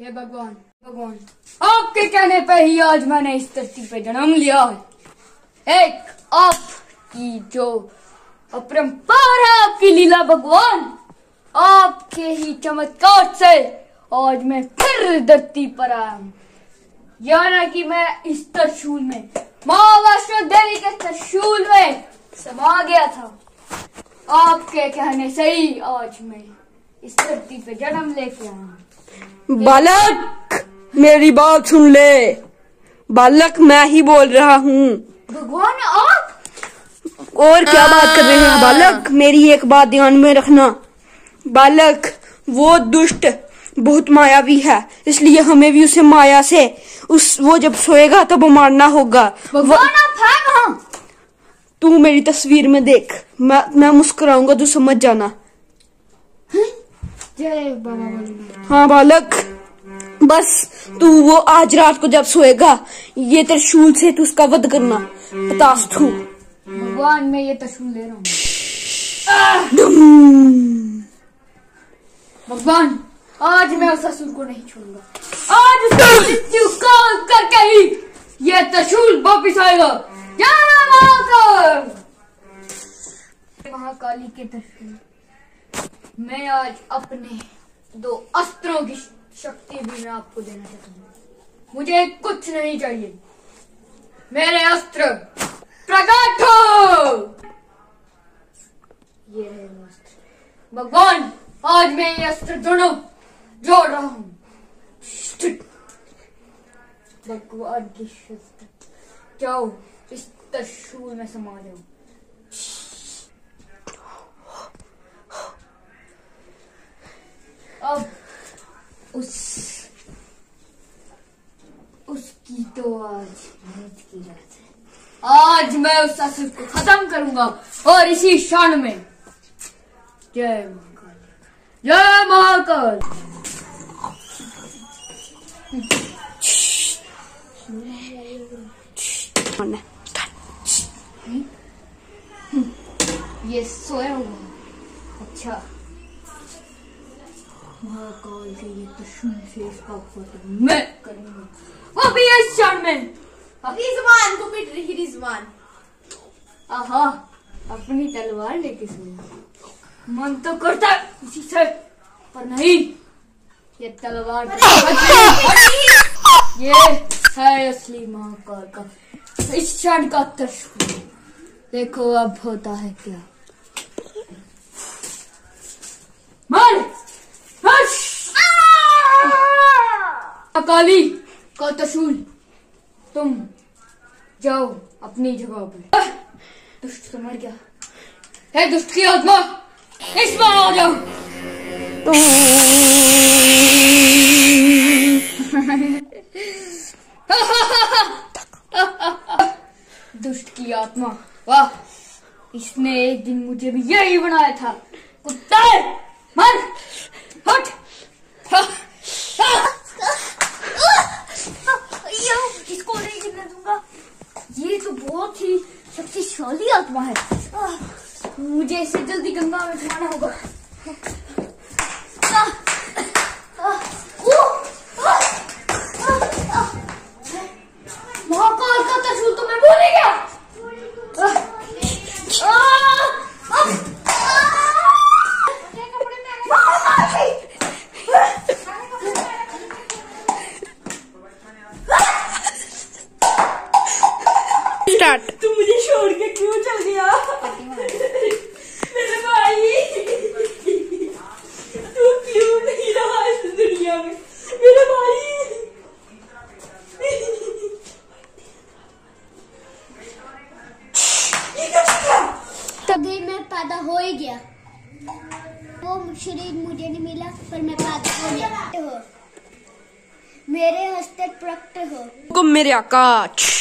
हे भगवान भगवान। आपके कहने पर ही आज मैंने इस धरती पे जन्म लिया है। एक आपकी जो अपरंपार है आपकी लीला भगवान, आपके ही चमत्कार से आज मैं फिर धरती पर आया हूँ। यानी कि मैं इस त्रिशूल में, माँ वैष्णो देवी के त्रिशूल में समा गया था। आपके कहने से ही आज मैं इस धरती पे जन्म लेके आया हूँ। बालक मेरी बात सुन ले। बालक मैं ही बोल रहा हूँ। भगवान आप? और क्या बात कर रहे हैं? बालक मेरी एक बात ध्यान में रखना। बालक वो दुष्ट बहुत मायावी है इसलिए हमें भी उसे माया से उस वो जब सोएगा तब वो मारना होगा। भगवान आप है कहाँ तू मेरी तस्वीर में देख। मैं मैं मुस्कुराऊँगा तू समझ जाना। जय बाबा हाँ बालक। बस तू वो आज रात को जब सोएगा ये त्रिशूल से तू उसका वध करना। तू। भगवान मैं ये त्रिशूल ले रहा हूँ। भगवान आज मैं उस असुर को नहीं छोड़ूँगा। आज उसका मृत्यु काल करके ही ये त्रिशूल वापिस आएगा। जय महाकाल। महाकाली के त्रिशूल। मैं आज अपने दो अस्त्रों की शक्ति भी मैं आपको देना चाहता हूँ। मुझे कुछ नहीं चाहिए। मेरे अस्त्र प्रकट हो ये रहे अस्त्र। भगवान, आज मैं ये अस्त्र दोनों जोड़ रहा हूँ। भगवान की शस्त्र। जाओ, इस त्रिशूल में समा जाओ अब उस, उसकी तो आज मौत की रात है। आज मैं उस असुर को खत्म करूँगा और इसी क्षण में जय महाकाल। जय महाकाल। ये सोया हुआ। अच्छा। महाकाल के ये दुश्मन मैं करूँगा रिजवान को पिट रही रिजवान आहा अपनी तलवार लेके मन तो करता इसी से पर नहीं ये तलवार। ये है असली महाकाल का इस क्षण का त्रिशूल देखो अब होता है क्या मर हर्ष! अकाली का त्रिशूल तुम जाओ अपनी जगह पर दुष्ट तो मर गया। है दुष्ट की आत्मा इस बार आ जाओ। दुष्ट की आत्मा वाह। इसने एक दिन मुझे भी यही बनाया था। कुत्ते मर हट यो, इसको नहीं गिरने दूँगा ये तो बहुत ही शक्तिशाली आत्मा है आह, मुझे इसे जल्दी गंगा में छुड़ाना होगा। महाकाल का त्रिशूल तो मैं भूल गया! स्टार्ट तू मुझे छोड़ के क्यों चल गया मेरे तू क्यों नहीं रहा इस दुनिया में? मेरे भाई। तभी मैं पैदा हो ही गया। वो शरीर मुझे नहीं मिला पर मैं पैदा हो गया हो। मेरे हस्ते प्रकट हो। को मेरे आकाश।